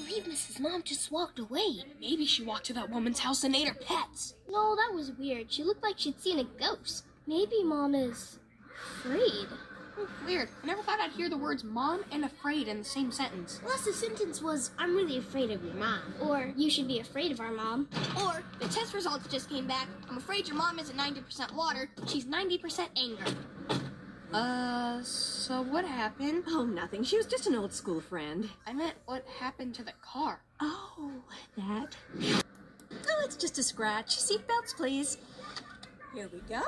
believe Mrs. Mom just walked away. Maybe she walked to that woman's house and ate her pets. No, that was weird. She looked like she'd seen a ghost. Maybe Mom is afraid. Weird. I never thought I'd hear the words mom and afraid in the same sentence. Unless the sentence was, I'm really afraid of your mom. Or, you should be afraid of our mom. Or, the test results just came back. I'm afraid your mom isn't 90% water, she's 90% anger. Uh, so what happened? Oh, nothing. She was just an old school friend. I meant what happened to the car. Oh, that. Oh, it's just a scratch. Seatbelts, please. Here we go.